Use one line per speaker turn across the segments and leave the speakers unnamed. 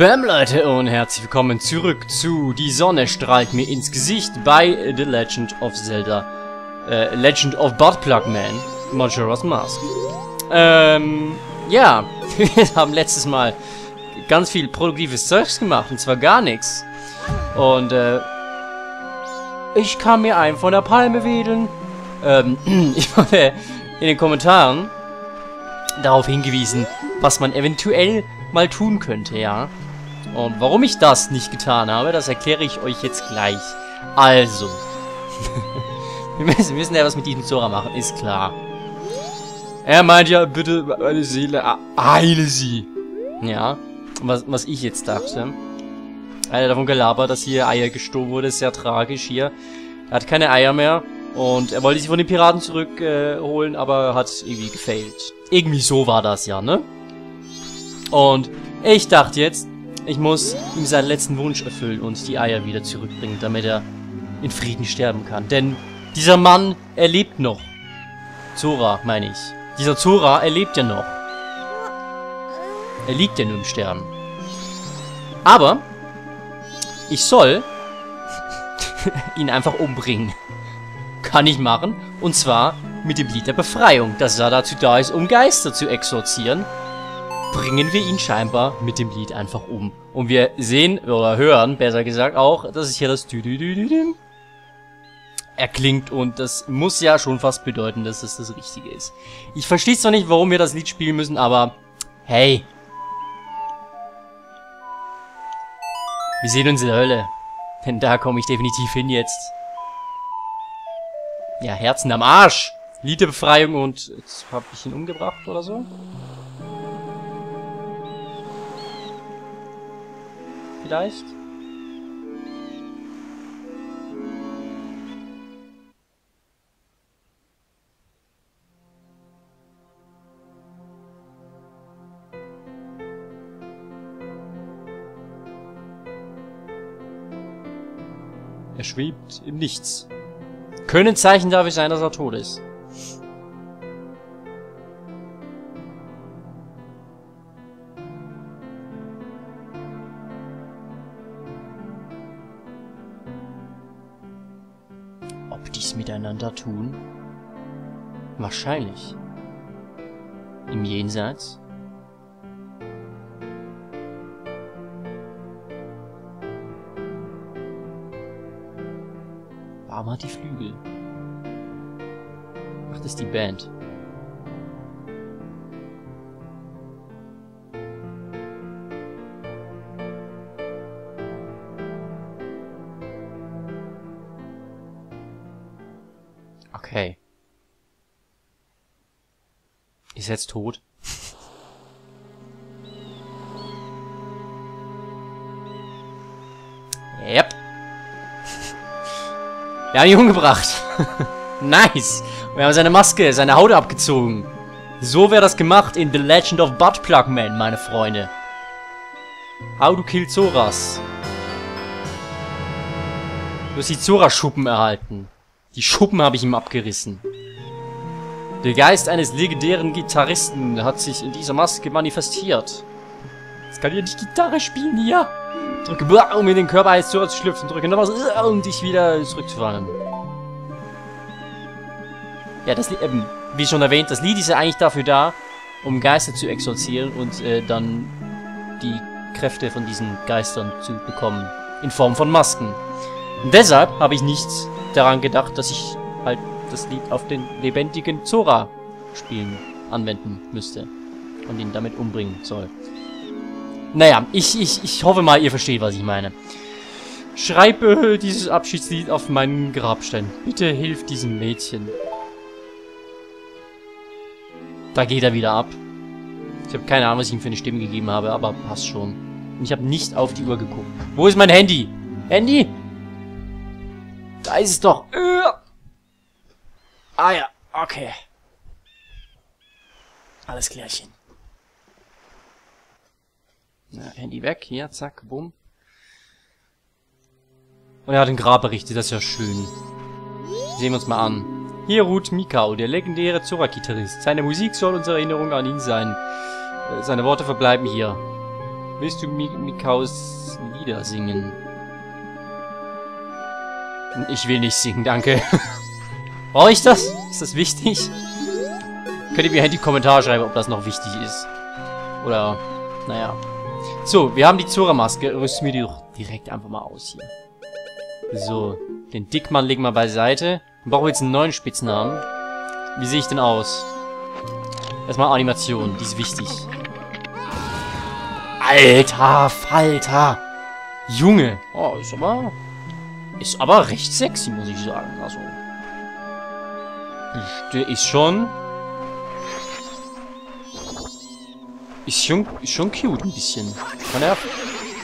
Bam Leute und herzlich willkommen zurück zu Die Sonne strahlt mir ins Gesicht bei The Legend of Zelda äh, Legend of Buttplug Man Majora's Mask. Ähm, ja, wir haben letztes Mal ganz viel produktives Zeugs gemacht und zwar gar nichts. Und äh, ich kann mir einen von der Palme wedeln. Ähm, ich wurde in den Kommentaren darauf hingewiesen, was man eventuell mal tun könnte, ja. Und warum ich das nicht getan habe, das erkläre ich euch jetzt gleich. Also. wir, müssen, wir müssen ja was mit diesem Zora machen, ist klar. Er meint ja, bitte meine Seele, eile sie. Ja, was, was ich jetzt dachte. Er hat davon gelabert, dass hier Eier gestohlen wurde, sehr tragisch hier. Er hat keine Eier mehr und er wollte sie von den Piraten zurückholen, äh, aber hat irgendwie gefailt. Irgendwie so war das ja, ne? Und ich dachte jetzt, ich muss ihm seinen letzten Wunsch erfüllen und die Eier wieder zurückbringen, damit er in Frieden sterben kann. Denn dieser Mann, er lebt noch. Zora, meine ich. Dieser Zora, er lebt ja noch. Er liegt ja nur im Sterben. Aber, ich soll ihn einfach umbringen. Kann ich machen. Und zwar mit dem Lied der Befreiung, das er dazu da ist, um Geister zu exorzieren bringen wir ihn scheinbar mit dem Lied einfach um. Und wir sehen, oder hören, besser gesagt auch, dass es hier das dü dü dü dü dü erklingt und das muss ja schon fast bedeuten, dass es das Richtige ist. Ich verstehe zwar nicht, warum wir das Lied spielen müssen, aber hey. Wir sehen uns in der Hölle. Denn da komme ich definitiv hin jetzt. Ja, Herzen am Arsch. Lied der Befreiung und jetzt habe ich ihn umgebracht oder so. Vielleicht? Er schwebt im Nichts. Können Zeichen dafür sein, dass er tot ist. Miteinander tun? Wahrscheinlich. Im Jenseits? Warum hat die Flügel? Macht es die Band? Ist jetzt tot? yep. Wir haben ihn umgebracht. nice. Wir haben seine Maske, seine Haut abgezogen. So wäre das gemacht in The Legend of Buttplug Man, meine Freunde. How to kill Zoras. Du hast die Zora-Schuppen erhalten. Die Schuppen habe ich ihm abgerissen. Der Geist eines legendären Gitarristen hat sich in dieser Maske manifestiert. Jetzt kann ich ja nicht Gitarre spielen hier. Drücke um in den Körper eines Zora zu schlüpfen. Drücke noch was, um dich wieder zurückzufahren. Ja, das Lied, ähm, wie schon erwähnt, das Lied ist ja eigentlich dafür da, um Geister zu exorzieren und äh, dann die Kräfte von diesen Geistern zu bekommen. In Form von Masken. Und deshalb habe ich nichts daran gedacht, dass ich halt das Lied auf den lebendigen Zora spielen, anwenden müsste. Und ihn damit umbringen soll. Naja, ich, ich, ich hoffe mal, ihr versteht, was ich meine. Schreibe dieses Abschiedslied auf meinen Grabstein. Bitte hilf diesem Mädchen. Da geht er wieder ab. Ich habe keine Ahnung, was ich ihm für eine Stimme gegeben habe, aber passt schon. Und ich habe nicht auf die Uhr geguckt. Wo ist mein Handy? Handy? Da ist es doch. Ah ja, okay. Alles klärchen. Na, Handy weg. Hier, zack, bumm. Und er hat ein Grab berichtet, das ist ja schön. Sehen wir uns mal an. Hier ruht Mikao, der legendäre Zora-Gitarrist. Seine Musik soll unsere Erinnerung an ihn sein. Äh, seine Worte verbleiben hier. Willst du Mikaus Lieder singen? Ich will nicht singen, danke. Brauche ich das? Ist das wichtig? Könnt ihr mir in die Kommentare schreiben, ob das noch wichtig ist. Oder, naja. So, wir haben die Zora-Maske. Rüsten wir die doch direkt einfach mal aus hier. So, den Dickmann legen wir beiseite. Dann brauchen wir jetzt einen neuen Spitznamen. Wie sehe ich denn aus? Erstmal Animation, die ist wichtig. Alter Falter! Junge! Oh, ist aber... Ist aber recht sexy, muss ich sagen. Also... Ist schon... Ist schon, ist schon cute ein bisschen. Kann er...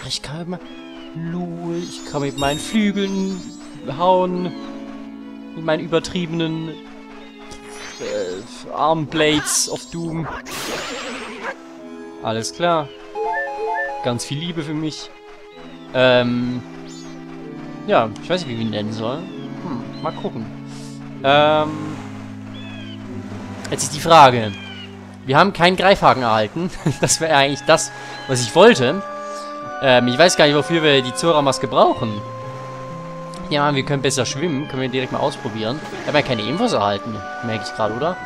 Ich kann mal... Lul, ich kann mit meinen Flügeln hauen. Mit meinen übertriebenen... Äh, Armblades of Doom. Alles klar. Ganz viel Liebe für mich. Ähm... Ja, ich weiß nicht, wie wir ihn nennen sollen. Hm, mal gucken. Ähm... Jetzt ist die Frage. Wir haben keinen Greifhaken erhalten. das wäre eigentlich das, was ich wollte. Ähm, ich weiß gar nicht, wofür wir die Zora-Maske brauchen. Ja, wir können besser schwimmen. Können wir direkt mal ausprobieren. Wir haben ja keine Infos erhalten. Merke ich gerade, oder?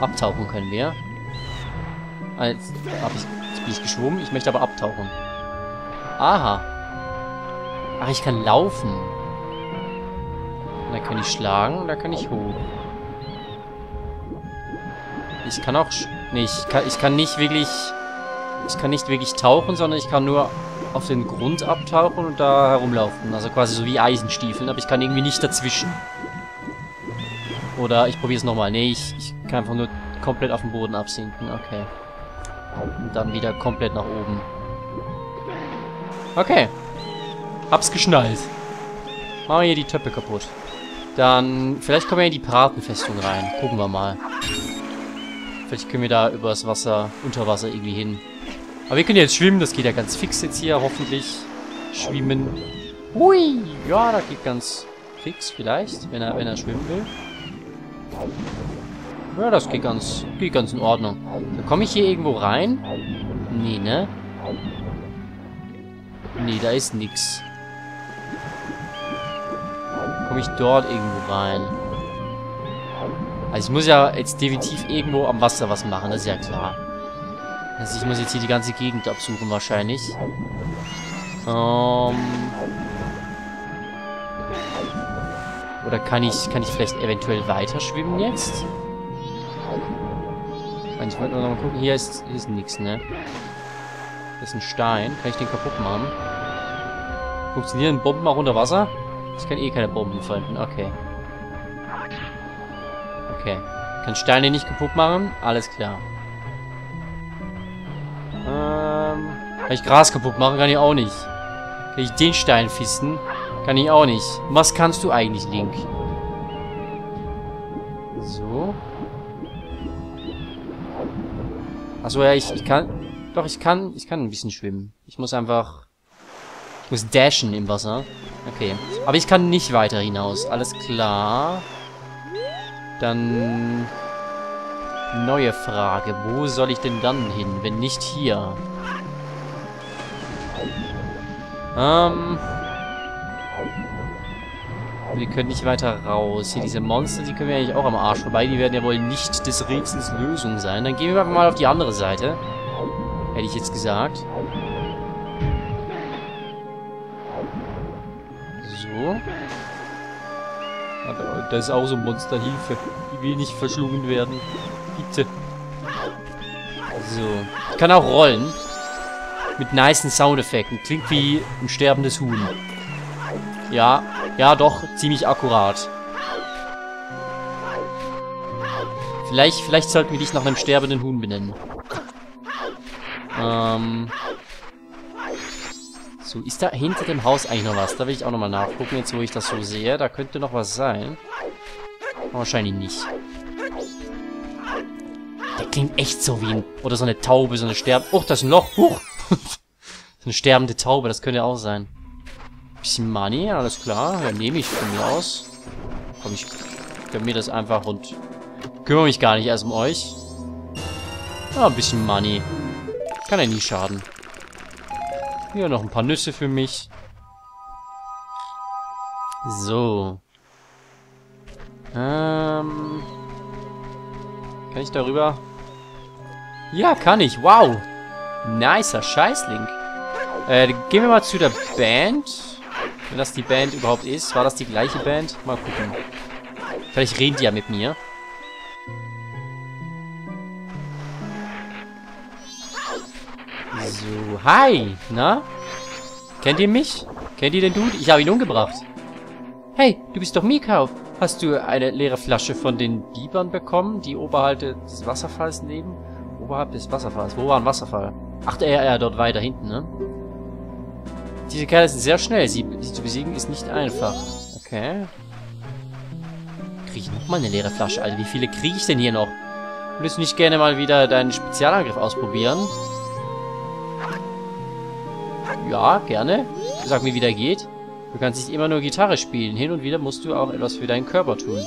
Abtauchen können wir. Ah, jetzt, ich, jetzt bin ich geschwommen. Ich möchte aber abtauchen. Aha. Ach, ich kann laufen. Da kann ich schlagen, da kann ich hoch. Ich kann auch... Nee, ich kann, ich kann nicht wirklich... Ich kann nicht wirklich tauchen, sondern ich kann nur auf den Grund abtauchen und da herumlaufen. Also quasi so wie Eisenstiefeln, aber ich kann irgendwie nicht dazwischen. Oder ich probiere es nochmal. Nee, ich, ich kann einfach nur komplett auf den Boden absinken. Okay. Und dann wieder komplett nach oben. Okay. Hab's geschnallt. Machen wir hier die Töpfe kaputt. Dann, vielleicht kommen wir in die Piratenfestung rein. Gucken wir mal. Vielleicht können wir da übers Wasser, unter Wasser irgendwie hin. Aber wir können jetzt schwimmen, das geht ja ganz fix jetzt hier, hoffentlich. Schwimmen. Hui! Ja, das geht ganz fix vielleicht, wenn er, wenn er schwimmen will. Ja, das geht ganz, geht ganz in Ordnung. Dann komme ich hier irgendwo rein? Nee, ne? Nee, da ist nix. Komme ich dort irgendwo rein? Also ich muss ja jetzt definitiv irgendwo am Wasser was machen, das ist ja klar. Also ich muss jetzt hier die ganze Gegend absuchen wahrscheinlich. Ähm... Oder kann ich, kann ich vielleicht eventuell weiter schwimmen jetzt? Ich wollte nur noch mal gucken. Hier ist, hier ist nichts, ne? Das ist ein Stein. Kann ich den kaputt machen? Funktionieren Bomben auch unter Wasser? Ich kann eh keine Bomben finden. Okay. Okay. Kann Steine nicht kaputt machen? Alles klar. Ähm. Kann ich Gras kaputt machen? Kann ich auch nicht. Kann ich den Stein fisten? Kann ich auch nicht. Was kannst du eigentlich, Link? So. Achso, ja, ich, ich kann... Doch, ich kann... Ich kann ein bisschen schwimmen. Ich muss einfach... Ich muss dashen im Wasser. Okay. Aber ich kann nicht weiter hinaus. Alles klar. Dann... Neue Frage. Wo soll ich denn dann hin, wenn nicht hier? Ähm... Wir können nicht weiter raus. Hier diese Monster, die können wir eigentlich auch am Arsch vorbei. Die werden ja wohl nicht des Rätsels Lösung sein. Dann gehen wir mal auf die andere Seite. Hätte ich jetzt gesagt. So. Da ist auch so ein Monster. Hilfe. Die will nicht verschlungen werden. Bitte. So. Ich kann auch rollen. Mit nicen Soundeffekten. Klingt wie ein sterbendes Huhn. Ja, ja doch, ziemlich akkurat. Vielleicht, vielleicht sollten wir dich nach einem sterbenden Huhn benennen. Ähm. So, ist da hinter dem Haus eigentlich noch was? Da will ich auch nochmal nachgucken, jetzt wo ich das so sehe. Da könnte noch was sein. Wahrscheinlich nicht. Der klingt echt so wie ein... Oder so eine Taube, so eine Sterb... Oh, da ist ein Loch. Huch. so eine sterbende Taube, das könnte auch sein. Bisschen Money, alles klar. Ja, nehme ich von mir aus. Komm, ich gönn mir das einfach und kümmere mich gar nicht erst um euch. Ja, ein bisschen Money. Kann ja nie schaden. Hier noch ein paar Nüsse für mich. So. Ähm. Kann ich darüber? Ja, kann ich. Wow. Nicer Scheißlink. Äh, gehen wir mal zu der Band. Wenn das die Band überhaupt ist. War das die gleiche Band? Mal gucken. Vielleicht reden die ja mit mir. Hi. Na? Kennt ihr mich? Kennt ihr den Dude? Ich habe ihn umgebracht. Hey, du bist doch Mikau. Hast du eine leere Flasche von den Diebern bekommen, die oberhalb des Wasserfalls leben? Oberhalb des Wasserfalls. Wo war ein Wasserfall? Ach, er, er, dort weiter hinten, ne? Diese Kerle sind sehr schnell. Sie, sie zu besiegen ist nicht einfach. Okay. Kriege ich nochmal eine leere Flasche, Alter. Wie viele kriege ich denn hier noch? Würdest du nicht gerne mal wieder deinen Spezialangriff ausprobieren? Ja, gerne. Sag mir, wie der geht. Du kannst nicht immer nur Gitarre spielen. Hin und wieder musst du auch etwas für deinen Körper tun.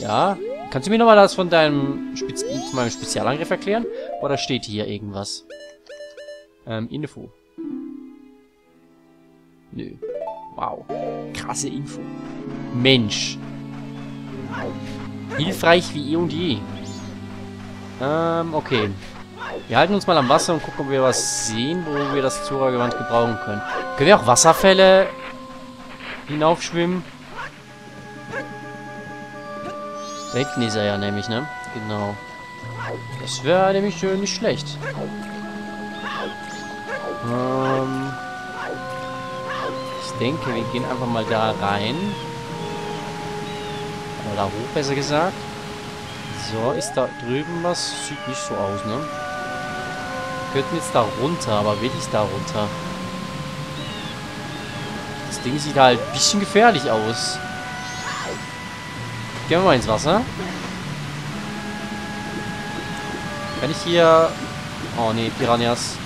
Ja. Kannst du mir nochmal das von deinem Spez von meinem Spezialangriff erklären? Oder steht hier irgendwas? Ähm, Info. Nö. Wow. Krasse Info. Mensch. Hilfreich wie eh und je. Ähm, okay. Wir halten uns mal am Wasser und gucken, ob wir was sehen, wo wir das Zora-Gewand gebrauchen können. Können wir auch Wasserfälle hinaufschwimmen? Da hinten ist er ja nämlich, ne? Genau. Das wäre nämlich schön nicht schlecht. Ähm ich denke, wir gehen einfach mal da rein. Oder da hoch, besser gesagt. So, ist da drüben was? Sieht nicht so aus, ne? Könnten jetzt da runter, aber will ich da runter? Das Ding sieht halt ein bisschen gefährlich aus. Gehen wir mal ins Wasser. Kann ich hier... Oh ne, Piranhas.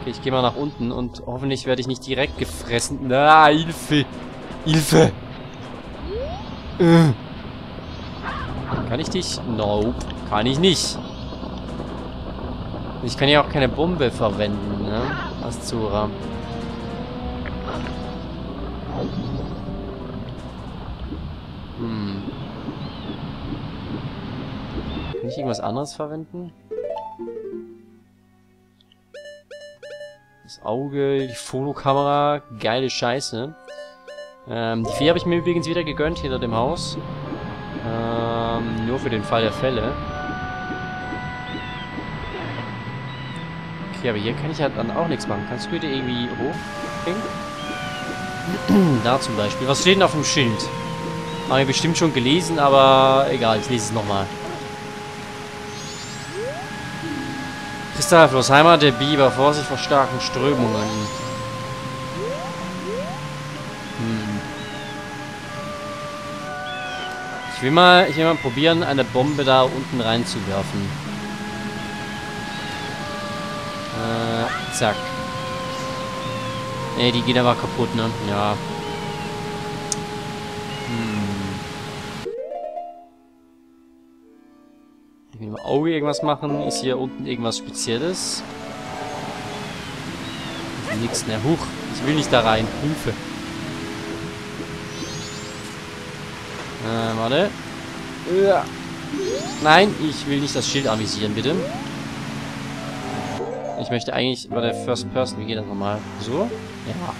Okay, ich gehe mal nach unten und hoffentlich werde ich nicht direkt gefressen. Na, Hilfe! Hilfe! Äh. Kann ich dich? Nope. Kann ich nicht. Ich kann ja auch keine Bombe verwenden, ne? Azura. Hm. Kann ich irgendwas anderes verwenden? Das Auge, die Fotokamera, geile Scheiße. Ähm, die Fee habe ich mir übrigens wieder gegönnt hinter dem Haus. Ähm, nur für den Fall der Fälle. Okay, aber hier kann ich halt dann auch nichts machen. Kannst du bitte irgendwie hochbringen? da zum Beispiel. Was steht denn auf dem Schild? Haben wir bestimmt schon gelesen, aber egal, ich lese es nochmal. Kristallfluss, Heimat der Biber, Vorsicht vor starken Strömungen. Hm. Ich will mal, ich will mal probieren, eine Bombe da unten reinzuwerfen. Zack. Ne, die geht aber kaputt, ne? Ja. mit dem Auge irgendwas machen. Ist hier unten irgendwas Spezielles? Nix, ne? Huch, ich will nicht da rein. Hilfe. Äh, warte. Nein, ich will nicht das Schild avisieren, bitte. Ich möchte eigentlich bei der First Person, wie geht das nochmal? So? Ja.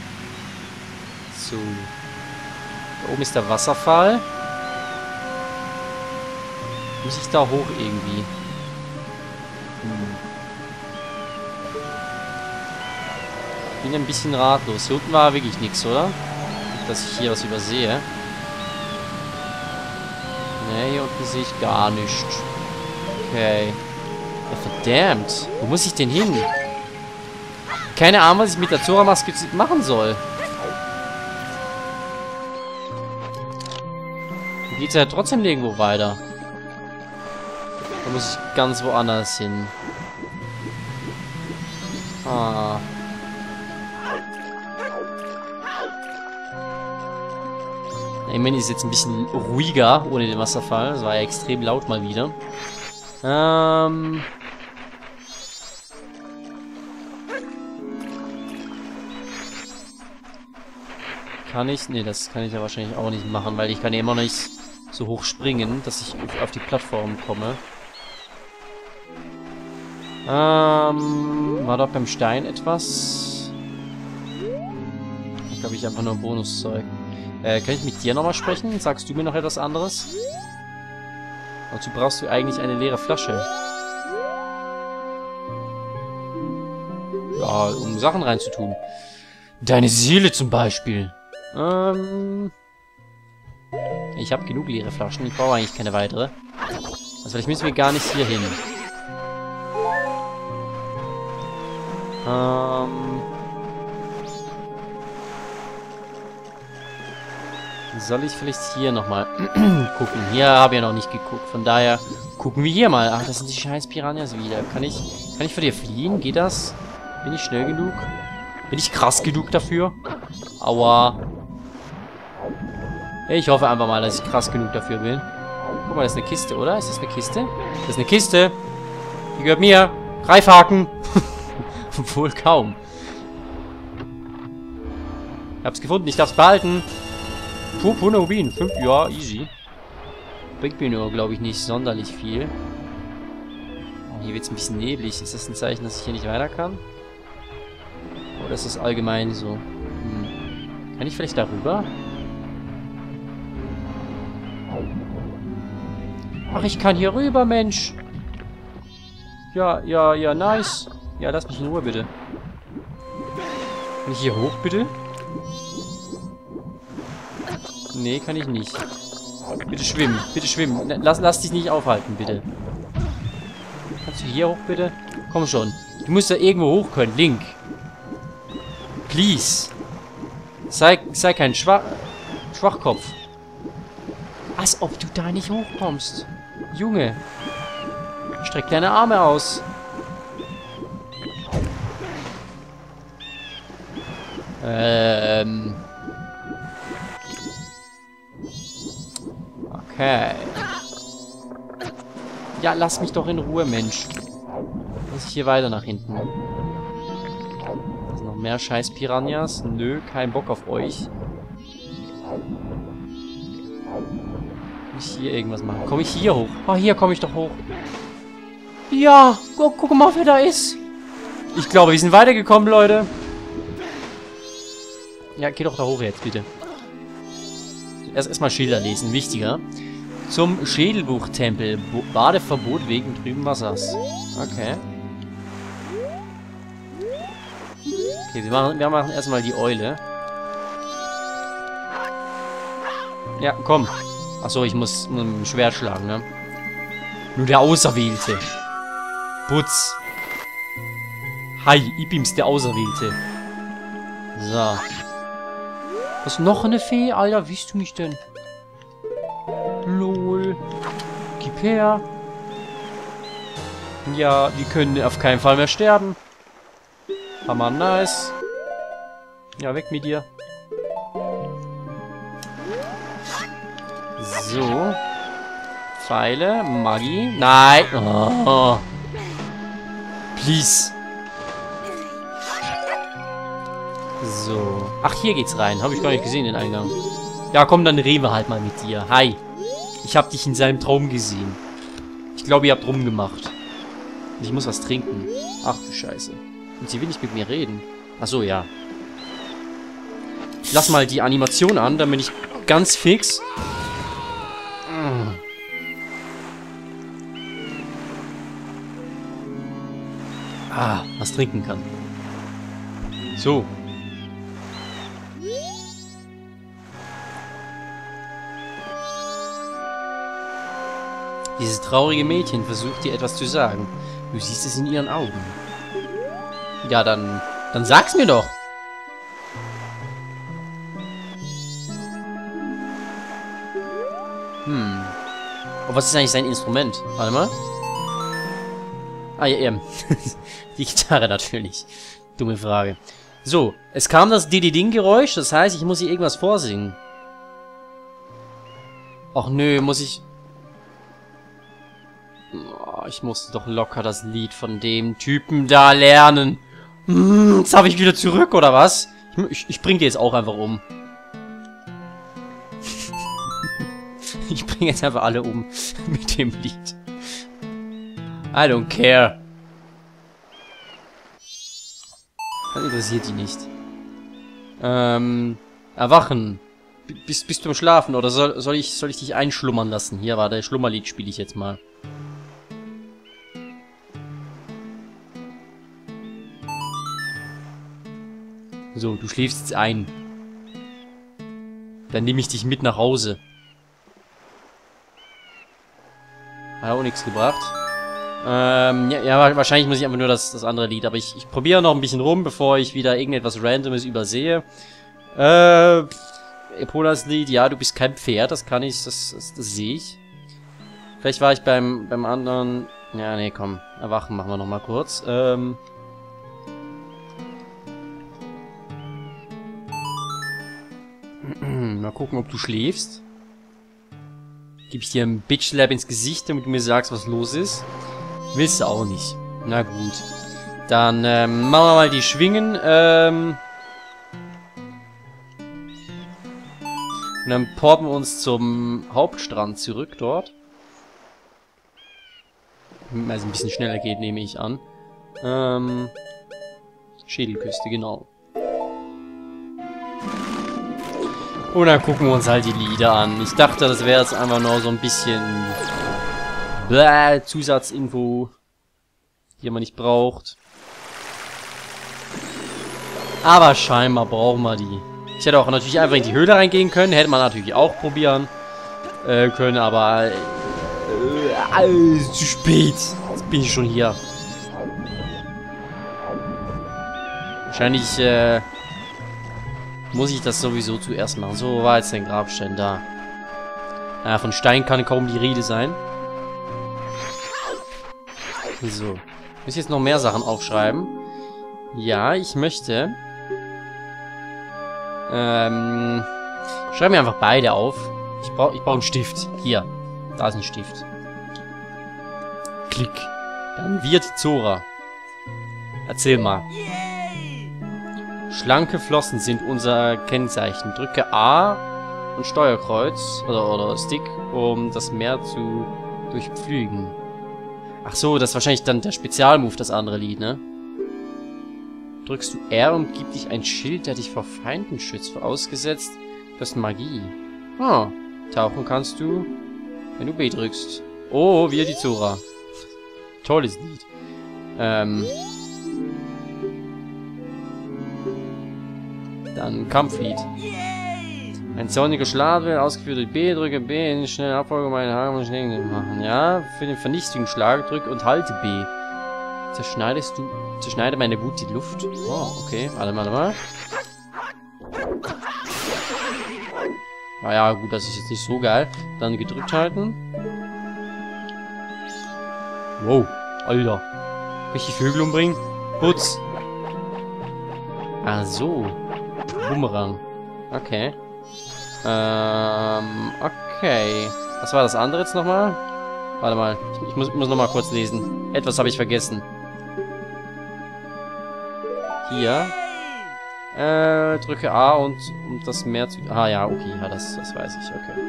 So. Da oben ist der Wasserfall. Muss ich da hoch irgendwie? Hm. Bin ein bisschen ratlos. Hier unten war wirklich nichts, oder? Dass ich hier was übersehe. Ne, hier unten sehe ich gar nichts. Okay. Verdammt. Wo muss ich denn hin? Keine Ahnung, was ich mit der Zora-Maske machen soll. Geht's ja trotzdem nirgendwo weiter. Da muss ich ganz woanders hin. Ah. Immerhin ist jetzt ein bisschen ruhiger ohne den Wasserfall. Das war ja extrem laut mal wieder. Ähm... Kann ich? Ne, das kann ich ja wahrscheinlich auch nicht machen, weil ich kann ja immer noch nicht so hoch springen, dass ich auf die Plattform komme. Ähm, war dort beim Stein etwas? Ich glaube, ich einfach nur Bonuszeug. Äh, kann ich mit dir nochmal sprechen? Sagst du mir noch etwas anderes? Wozu brauchst du eigentlich eine leere Flasche? Ja, um Sachen reinzutun. Deine Seele zum Beispiel. Ähm... Ich habe genug leere Flaschen. Ich brauche eigentlich keine weitere. Also vielleicht müssen wir gar nicht hier hin. Ähm... Soll ich vielleicht hier nochmal gucken? Hier habe ich ja noch nicht geguckt. Von daher gucken wir hier mal. Ach, das sind die scheiß Piranhas wieder. Kann ich, kann ich vor dir fliehen? Geht das? Bin ich schnell genug? Bin ich krass genug dafür? Aua. Ich hoffe einfach mal, dass ich krass genug dafür bin. Guck mal, das ist eine Kiste, oder? Ist das eine Kiste? Das ist eine Kiste. Die gehört mir. Greifhaken. Wohl kaum. Ich hab's gefunden. Ich darf's behalten. Purpurner Rubin. Fünf, ja, easy. Bringt mir nur, glaube ich, nicht sonderlich viel. Oh, hier wird's ein bisschen neblig. Ist das ein Zeichen, dass ich hier nicht weiter kann? Oder ist das allgemein so? Hm. Kann ich vielleicht darüber? Ach, ich kann hier rüber, Mensch. Ja, ja, ja, nice. Ja, lass mich in Ruhe, bitte. Kann ich hier hoch, bitte? Nee, kann ich nicht. Bitte schwimmen, bitte schwimmen. Lass, lass dich nicht aufhalten, bitte. Kannst du hier hoch, bitte? Komm schon. Du musst da irgendwo hoch können. Link. Please. Sei, sei kein Schwach Schwachkopf. Als ob du da nicht hochkommst. Junge. Streck deine Arme aus. Ähm. Okay. Ja, lass mich doch in Ruhe, Mensch. Muss ich hier weiter nach hinten? Sind noch mehr scheiß Piranhas. Nö, kein Bock auf euch. Ich hier irgendwas machen? Komme ich hier hoch? Oh, hier komme ich doch hoch. Ja, guck, guck mal, wer da ist. Ich glaube, wir sind weitergekommen, Leute. Ja, geh doch da hoch jetzt, bitte. Erst erstmal Schilder lesen, wichtiger. Zum Schädelbuchtempel. Badeverbot wegen trüben Wassers. Okay. Okay, wir machen, wir machen erstmal die Eule. Ja, komm. Achso, ich muss mit dem Schwert schlagen, ne? Nur der Auserwählte. Putz. Hi, ich bin's, der Auserwählte. So. Was, noch eine Fee? Alter, wie du mich denn? Lol. Gib her. Ja, die können auf keinen Fall mehr sterben. Hammer nice. Ja, weg mit dir. So. Pfeile. Maggi. Nein. Oh. Please. So. Ach, hier geht's rein. Habe ich gar nicht gesehen, den Eingang. Ja, komm, dann reden wir halt mal mit dir. Hi. Ich habe dich in seinem Traum gesehen. Ich glaube, ihr habt rumgemacht. Ich muss was trinken. Ach du Scheiße. Und sie will nicht mit mir reden. Ach so, ja. Ich lass mal die Animation an, damit ich ganz fix... Ah, was trinken kann. So. Dieses traurige Mädchen versucht dir etwas zu sagen. Du siehst es in ihren Augen. Ja, dann... Dann sag's mir doch! Hm. Und was ist eigentlich sein Instrument? Warte mal. Ah, ja, eben. Die Gitarre natürlich. Dumme Frage. So, es kam das Didi-Ding-Geräusch, das heißt, ich muss hier irgendwas vorsingen. Ach nö, muss ich... Ich musste doch locker das Lied von dem Typen da lernen. Hm, jetzt habe ich wieder zurück, oder was? Ich, ich bring die jetzt auch einfach um. ich bringe jetzt einfach alle um mit dem Lied. I don't care. Das interessiert die nicht. Ähm, erwachen. Bist, bist du im Schlafen oder soll, soll, ich, soll ich dich einschlummern lassen? Hier, warte, Schlummerlied spiele ich jetzt mal. So, du schläfst jetzt ein. Dann nehme ich dich mit nach Hause. Hat auch nichts gebracht. Ähm, ja, ja, wahrscheinlich muss ich einfach nur das, das andere Lied. Aber ich, ich probiere noch ein bisschen rum, bevor ich wieder irgendetwas Randomes übersehe. Äh, Epolas Lied, ja, du bist kein Pferd, das kann ich, das, das, das sehe ich. Vielleicht war ich beim, beim anderen... Ja, nee, komm. Erwachen machen wir noch mal kurz. Ähm... Mal gucken, ob du schläfst. Gib ich dir ein Bitch-Lab ins Gesicht, damit du mir sagst, was los ist. Willst du auch nicht. Na gut. Dann ähm, machen wir mal die Schwingen. Ähm Und dann porten wir uns zum Hauptstrand zurück dort. Also ein bisschen schneller geht, nehme ich an. Ähm Schädelküste, genau. Und dann gucken wir uns halt die Lieder an. Ich dachte, das wäre jetzt einfach nur so ein bisschen Bläh, Zusatzinfo, die man nicht braucht. Aber scheinbar brauchen wir die. Ich hätte auch natürlich einfach in die Höhle reingehen können. Hätte man natürlich auch probieren äh, können, aber... Äh, äh, zu spät. Jetzt bin ich schon hier. Wahrscheinlich, äh, muss ich das sowieso zuerst machen. So war jetzt ein Grabstein da. Ja, von Stein kann kaum die Rede sein. So. Ich muss jetzt noch mehr Sachen aufschreiben. Ja, ich möchte... Ähm... Schreibe mir einfach beide auf. Ich brauche ich brauch einen Stift. Hier. Da ist ein Stift. Klick. Dann wird Zora. Erzähl mal. Schlanke Flossen sind unser Kennzeichen. Drücke A und Steuerkreuz oder, oder Stick, um das Meer zu durchpflügen. Ach so, das ist wahrscheinlich dann der Spezialmove, das andere Lied, ne? Drückst du R und gibt dich ein Schild, der dich vor Feinden schützt. Vorausgesetzt, das ist Magie. Ah, tauchen kannst du, wenn du B drückst. Oh, wie die Zora. Tolles Lied. Ähm, Dann Kampflied. Ein zorniger Schlag wird ausgeführt durch B, drücke B in schnelle Abfolge meine schnell machen. Ja, für den Vernichtungsschlag drücke und halte B. Zerschneidest du, zerschneide meine Wut die Luft. Oh, okay, warte mal, warte mal. Naja, gut, das ist jetzt nicht so geil. Dann gedrückt halten. Wow, Alter. Richtig Vögel umbringen. Putz. Ah, so. Bumerang. Okay. Ähm, okay. Was war das andere jetzt nochmal? Warte mal. Ich, muss, muss nochmal kurz lesen. Etwas habe ich vergessen. Hier. Äh, drücke A und um das Meer zu... Ah ja, okay. Ja, das, das weiß ich. Okay.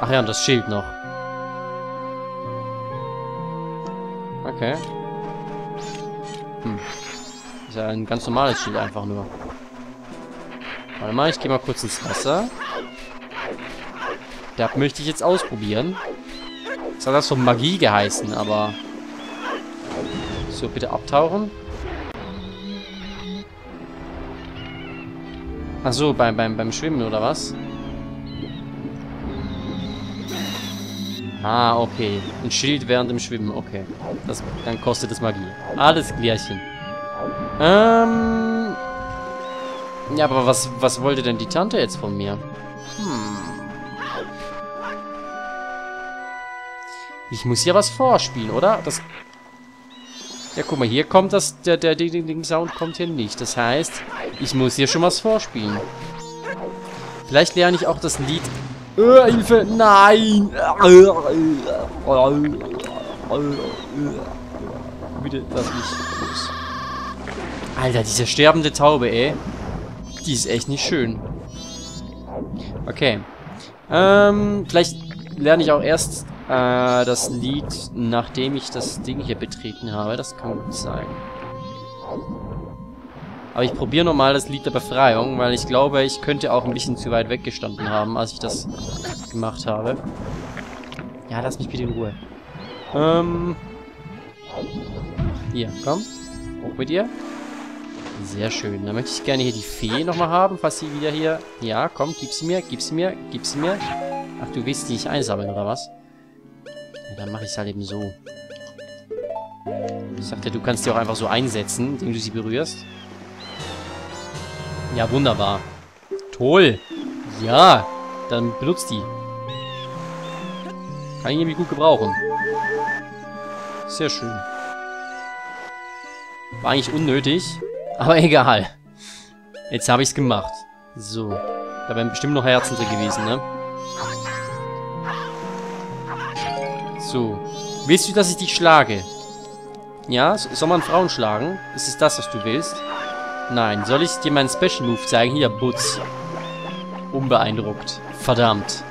Ach ja, und das Schild noch. Okay. Hm. Ist ja ein ganz normales Schild einfach nur. Warte mal, ich gehe mal kurz ins Wasser. Das möchte ich jetzt ausprobieren. Das hat das so Magie geheißen, aber... So, bitte abtauchen. Ach so, beim, beim, beim Schwimmen, oder was? Ah, okay. Ein Schild während dem Schwimmen, okay. Das, dann kostet es Magie. Alles klärchen. Ähm... Ja, aber was, was wollte denn die Tante jetzt von mir? Hm. Ich muss hier was vorspielen, oder? Das... Ja, guck mal, hier kommt das... Der, der Ding, Ding, Sound kommt hier nicht. Das heißt, ich muss hier schon was vorspielen. Vielleicht lerne ich auch das Lied... Äh, Hilfe! Nein! Bitte lass mich los. Alter, diese sterbende Taube, ey. Die ist echt nicht schön. Okay. Ähm, vielleicht lerne ich auch erst äh, das Lied, nachdem ich das Ding hier betreten habe. Das kann gut sein. Aber ich probiere nochmal das Lied der Befreiung, weil ich glaube, ich könnte auch ein bisschen zu weit weggestanden haben, als ich das gemacht habe. Ja, lass mich bitte in Ruhe. Ähm. Hier, komm. Hoch mit dir. Sehr schön. Dann möchte ich gerne hier die Fee nochmal haben, falls sie wieder hier... Ja, komm, gib sie mir, gib sie mir, gib sie mir. Ach, du willst die nicht einsammeln, oder was? Ja, dann mache ich es halt eben so. Ich sagte, du kannst die auch einfach so einsetzen, indem du sie berührst. Ja, wunderbar. Toll. Ja, dann benutzt die. Kann ich irgendwie gut gebrauchen. Sehr schön. War eigentlich unnötig. Aber egal. Jetzt habe ich es gemacht. So. Da wären bestimmt noch Herzen drin gewesen, ne? So. Willst du, dass ich dich schlage? Ja? Soll man Frauen schlagen? Ist es das, was du willst? Nein. Soll ich dir meinen Special Move zeigen? Hier, Butz. Unbeeindruckt. Verdammt.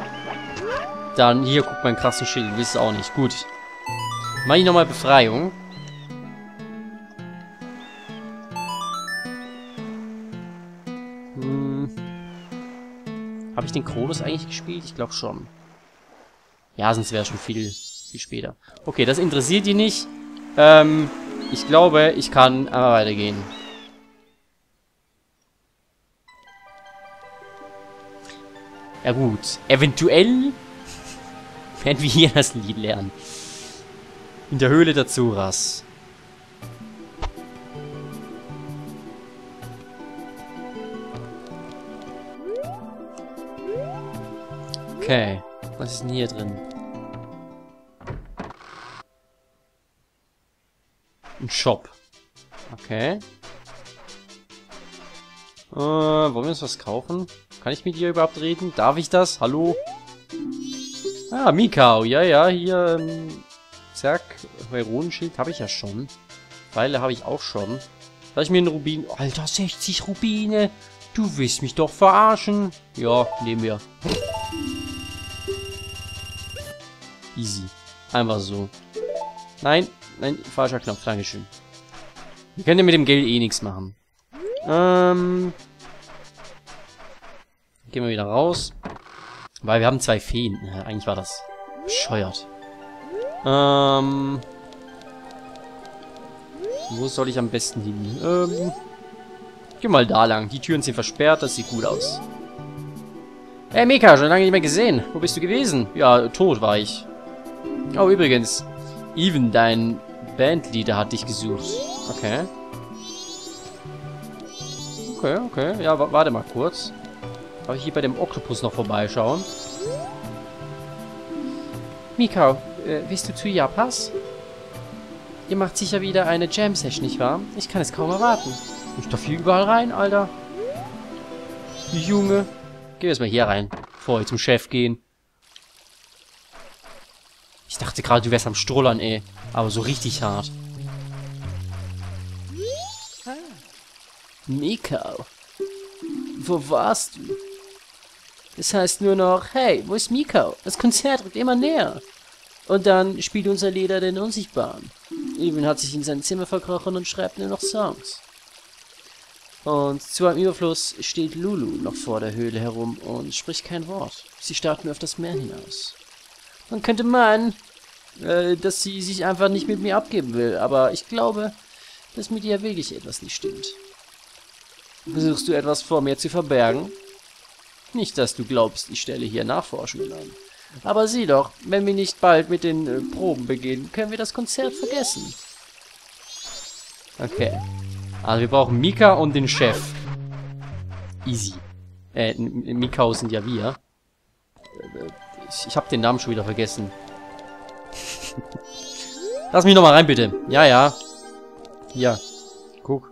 Dann, hier, guck meinen krassen Schild. Willst du auch nicht. Gut. Mach ich nochmal Befreiung. Ich den Kronos eigentlich gespielt? Ich glaube schon. Ja, sonst wäre schon viel, viel später. Okay, das interessiert die nicht. Ähm, ich glaube, ich kann einmal weitergehen. Ja gut, eventuell werden wir hier das Lied lernen. In der Höhle der Zuras. Okay. Was ist denn hier drin? Ein Shop. Okay. Äh, wollen wir uns was kaufen? Kann ich mit dir überhaupt reden? Darf ich das? Hallo? Ah, Mikau. Ja, ja, hier, ähm, Zerg, Heuronenschild habe ich ja schon. Pfeile habe ich auch schon. Lass ich mir einen Rubin... Alter, 60 Rubine! Du willst mich doch verarschen. Ja, nehmen wir. Easy. Einfach so. Nein, nein, falscher Knopf, Dankeschön. Wir können ja mit dem Geld eh nichts machen. Ähm. Gehen wir wieder raus. Weil wir haben zwei Feen. Ja, eigentlich war das bescheuert. Ähm. Wo soll ich am besten hin? Ähm. Geh mal da lang. Die Türen sind versperrt, das sieht gut aus. Hey Mika, schon lange nicht mehr gesehen. Wo bist du gewesen? Ja, tot war ich. Oh, übrigens. Even, dein Bandleader hat dich gesucht. Okay. Okay, okay. Ja, warte mal kurz. Darf ich hier bei dem Oktopus noch vorbeischauen? Mikau, äh, willst du zu Japas? Ihr macht sicher wieder eine Jam-Session, nicht wahr? Ich kann es kaum erwarten. Ich darf hier überall rein, Alter. Junge. Geh erstmal hier rein, bevor wir zum Chef gehen. Ich dachte gerade, du wärst am Strollern, ey. Aber so richtig hart. Mikau. Wo warst du? Es heißt nur noch, hey, wo ist Mikau? Das Konzert rückt immer näher. Und dann spielt unser Lieder den Unsichtbaren. Even hat sich in sein Zimmer verkrochen und schreibt nur noch Songs. Und zu einem Überfluss steht Lulu noch vor der Höhle herum und spricht kein Wort. Sie starrt nur auf das Meer hinaus. Man könnte meinen, äh, dass sie sich einfach nicht mit mir abgeben will, aber ich glaube, dass mit ihr wirklich etwas nicht stimmt. Versuchst du etwas vor mir zu verbergen? Nicht, dass du glaubst, ich stelle hier Nachforschungen an. Aber sieh doch, wenn wir nicht bald mit den äh, Proben beginnen, können wir das Konzert vergessen. Okay. Also wir brauchen Mika und den Chef. Easy. Äh, Mikau sind ja wir. Äh, ich, ich habe den Namen schon wieder vergessen. Lass mich nochmal rein, bitte. Ja, ja. Ja. Guck.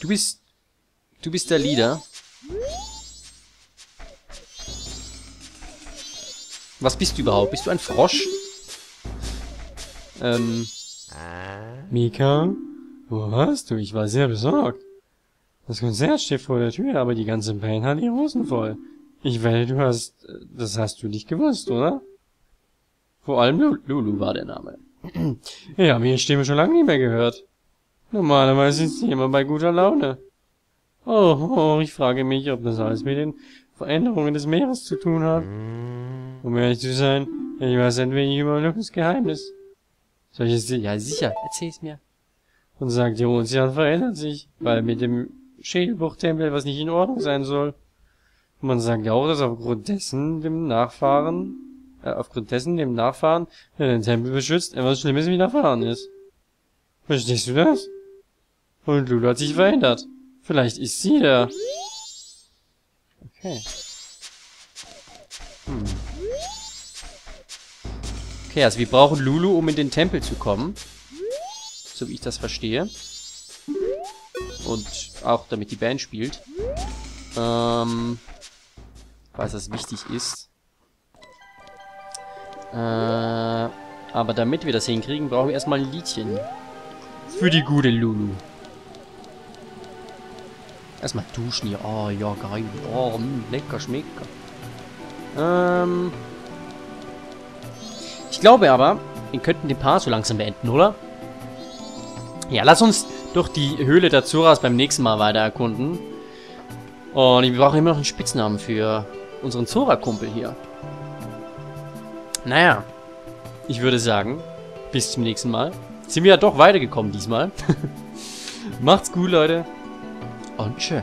Du bist... Du bist der Leader. Was bist du überhaupt? Bist du ein Frosch? Ähm. Mika? Wo warst du? Ich war sehr besorgt. Das Konzert steht vor der Tür, aber die ganze Band hat die Hosen voll. Ich wette, du hast... Das hast du nicht gewusst, oder? Vor allem Lulu war der Name. Habe ihre Stimme schon lange nicht mehr gehört. Normalerweise ist sie immer bei guter Laune. Oh, oh, ich frage mich, ob das alles mit den Veränderungen des Meeres zu tun hat. Um ehrlich zu sein, ich weiß ein wenig über Lukens Geheimnis. Soll ich es dir? Ja, sicher, erzähl's mir. Und sagt, der Ozean verändert sich, weil mit dem Schädelbruchtempel was nicht in Ordnung sein soll. Man sagt auch, dass aufgrund dessen dem Nachfahren, äh, aufgrund dessen dem Nachfahren, der den Tempel beschützt, etwas Schlimmes widerfahren ist. Verstehst du das? Und Lulu hat sich verändert. Vielleicht ist sie der. Okay. Hm. Okay, also wir brauchen Lulu, um in den Tempel zu kommen. So wie ich das verstehe. Und auch damit die Band spielt. Ähm, weil das wichtig ist. Äh, aber damit wir das hinkriegen, brauchen wir erstmal ein Liedchen. Für die gute Lulu. Erstmal duschen hier. Oh, ja, geil. Oh, mh, hm, lecker, schmecker. Ähm. Ich glaube aber, wir könnten den Part so langsam beenden, oder? Ja, lass uns durch die Höhle der Zuras beim nächsten Mal weiter erkunden. Und wir brauchen immer noch einen Spitznamen für unseren Zora-Kumpel hier. Naja, ich würde sagen, bis zum nächsten Mal. Sind wir ja doch weitergekommen diesmal. Macht's gut, Leute. Und tschö.